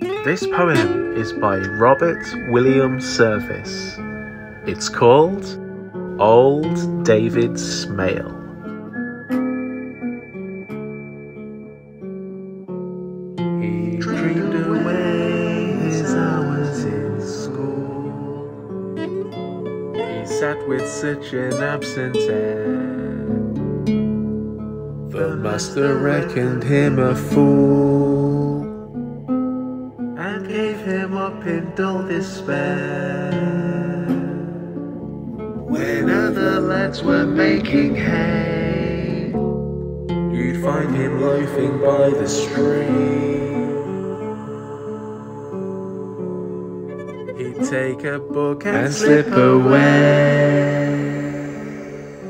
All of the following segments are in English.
This poem is by Robert William Service. It's called Old David Smail. He dreamed away his hours in school. He sat with such an absent air. The master reckoned him a fool up in dull despair. When other lads were making hay, you'd find him loafing by the stream. He'd take a book and, and slip away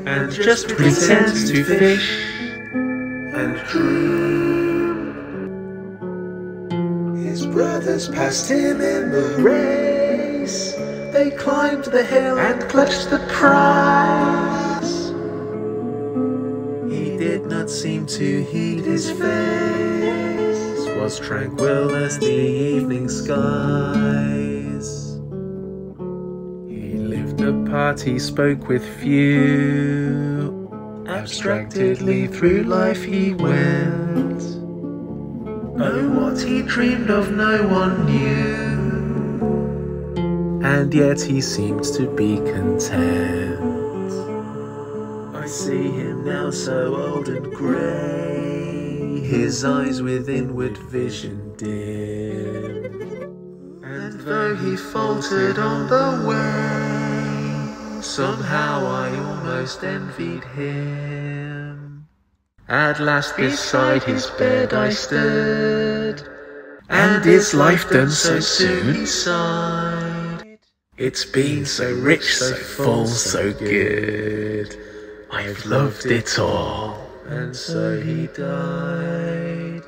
and just pretend to fish and dream. His brothers passed him in the race. They climbed the hill and clutched the prize. He did not seem to heed his face, was tranquil as the evening skies. He lived apart, he spoke with few. Abstractedly through life he went. Oh, what he dreamed of no one knew. And yet he seemed to be content. I see him now so old and grey, his eyes with inward vision dim. And though he faltered on the way, somehow I almost envied him. At last beside his bed I stood, and his life done so soon he sighed. It's been so rich, so full, so good. I've loved it all, and so he died.